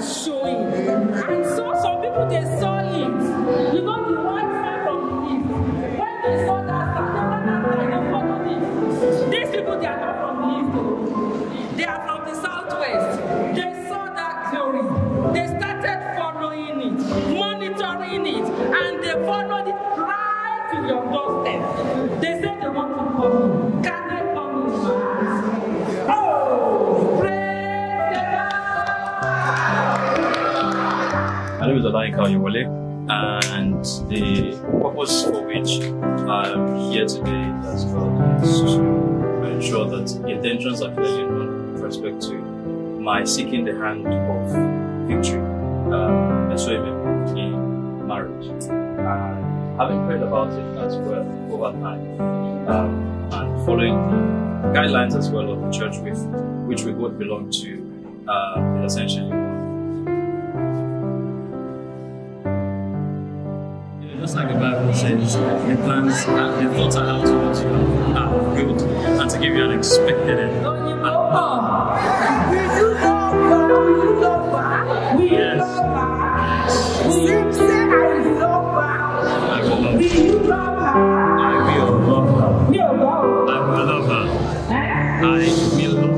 and show. And so some people they saw it. You know the white side from the east. When they saw that star, they went after they followed it. These people they are not from the east. They are from the southwest. They saw that glory. They started following it, monitoring it, and they followed it right to your doorstep. They said they want to follow. Name is Olayinka Oyewole, and the purpose for which I'm here today as well is to ensure that intentions are clearly known with respect to my seeking the hand of victory, um, Esoime, in marriage. And having prayed about it as well over time, um, and following the guidelines as well of the church with which we both belong to, uh, essentially just like the Bible says, the plans and the thoughts I have towards you are good and to give you an expected end. I will love her. I will love her. I will love her. I will love her.